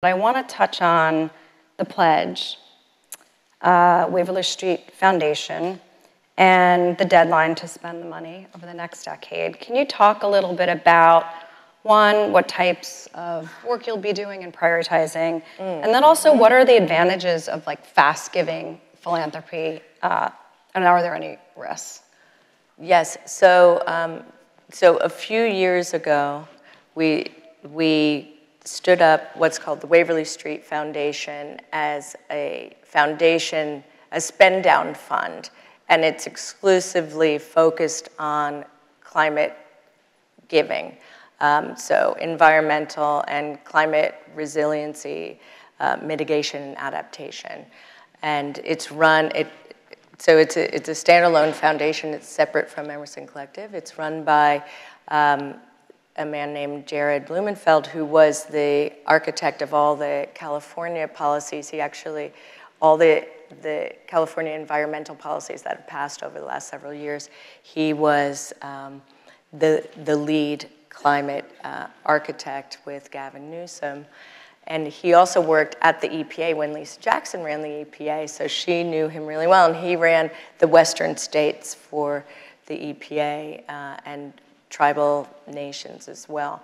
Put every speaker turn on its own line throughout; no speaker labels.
But I want to touch on the pledge, uh, Waverley Street Foundation, and the deadline to spend the money over the next decade. Can you talk a little bit about one, what types of work you'll be doing and prioritizing, mm. and then also what are the advantages of like fast giving philanthropy, uh, and are there any risks?
Yes, so, um, so a few years ago, we, we stood up what's called the Waverley Street Foundation as a foundation, a spend down fund, and it's exclusively focused on climate giving. Um, so environmental and climate resiliency, uh, mitigation and adaptation. And it's run, it, so it's a, it's a standalone foundation. It's separate from Emerson Collective. It's run by um, a man named Jared Blumenfeld, who was the architect of all the California policies. He actually, all the, the California environmental policies that have passed over the last several years, he was um, the, the lead climate uh, architect with Gavin Newsom. And he also worked at the EPA when Lisa Jackson ran the EPA, so she knew him really well. And he ran the western states for the EPA uh, and tribal nations as well.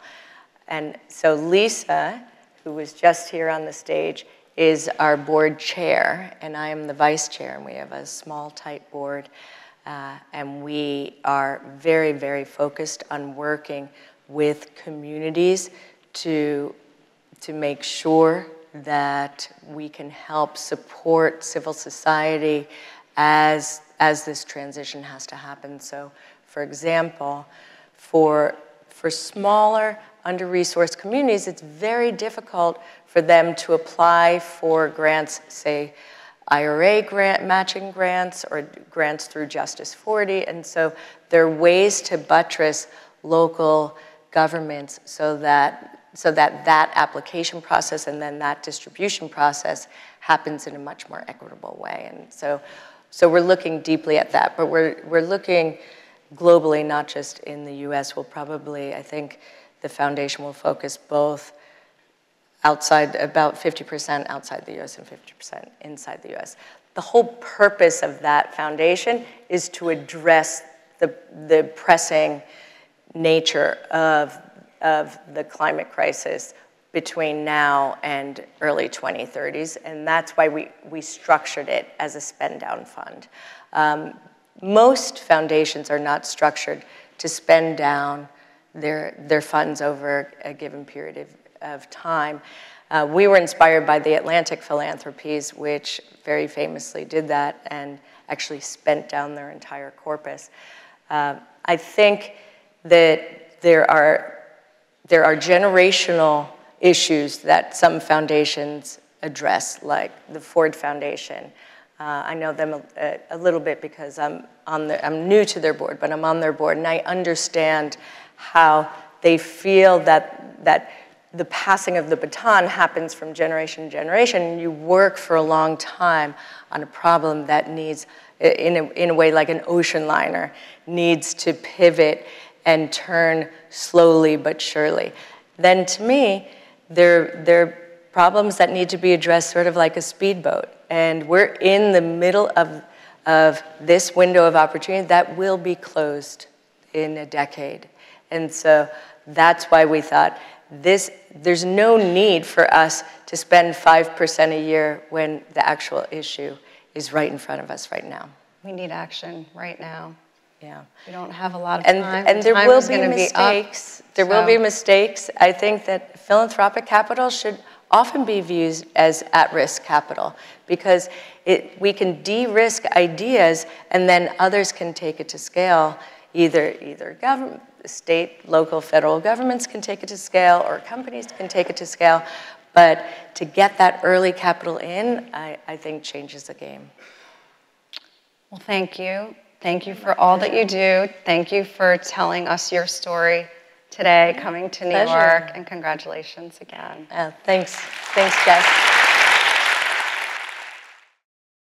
And so Lisa, who was just here on the stage, is our board chair, and I am the vice chair, and we have a small, tight board. Uh, and we are very, very focused on working with communities to, to make sure that we can help support civil society as, as this transition has to happen. So, for example, for, for smaller, under-resourced communities, it's very difficult for them to apply for grants, say, IRA grant matching grants or grants through Justice 40. And so there are ways to buttress local governments so that, so that that application process and then that distribution process happens in a much more equitable way. And so, so we're looking deeply at that, but we're, we're looking globally, not just in the US. We'll probably, I think the foundation will focus both outside, about 50% outside the US and 50% inside the US. The whole purpose of that foundation is to address the, the pressing nature of, of the climate crisis between now and early 2030s, and that's why we, we structured it as a spend down fund. Um, most foundations are not structured to spend down their, their funds over a given period of, of time. Uh, we were inspired by the Atlantic Philanthropies, which very famously did that and actually spent down their entire corpus. Uh, I think that there are, there are generational issues that some foundations address, like the Ford Foundation. Uh, I know them a, a, little bit because I'm, on the, I'm new to their board, but I'm on their board, and I understand how they feel that, that the passing of the baton happens from generation to generation, and you work for a long time on a problem that needs, in a, in a way like an ocean liner, needs to pivot and turn slowly but surely. Then to me, they're, they're problems that need to be addressed sort of like a speedboat. And we're in the middle of, of this window of opportunity that will be closed in a decade. And so that's why we thought this, there's no need for us to spend 5% a year when the actual issue is right in front of us right now.
We need action right now.
Yeah.
We don't have a lot of
and,
time.
And there will be mistakes. Be up, there so. will be mistakes. I think that philanthropic capital should often be viewed as at-risk capital because it, we can de-risk ideas and then others can take it to scale. Either, either government, state, local, federal governments can take it to scale or companies can take it to scale. But to get that early capital in, I, I think changes the game.
Well, thank you. Thank you for all that you do. Thank you for telling us your story today, coming to New Pleasure. York, and congratulations again.
Uh, thanks. Thanks, Jess.